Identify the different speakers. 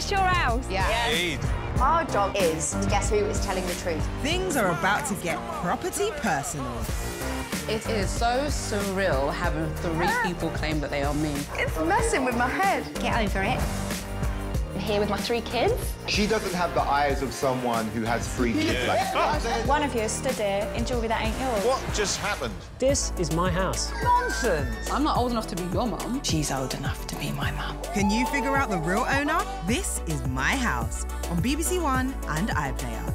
Speaker 1: this your house?
Speaker 2: Yeah.
Speaker 3: Indeed.
Speaker 2: Our job is to guess who is telling the truth.
Speaker 4: Things are about to get property personal.
Speaker 5: It is so surreal having three people claim that they are me.
Speaker 2: It's messing with my head.
Speaker 1: Get over it.
Speaker 2: I'm here with my three kids.
Speaker 6: She doesn't have the eyes of someone who has three kids. Like,
Speaker 1: One of you has stood here in jewellery that ain't yours.
Speaker 3: What just happened?
Speaker 7: This is my house. Nonsense!
Speaker 5: I'm not old enough to be your mum.
Speaker 8: She's old enough to be my mum.
Speaker 4: Can you figure out the real owner? This is My House on BBC One and iPlayer.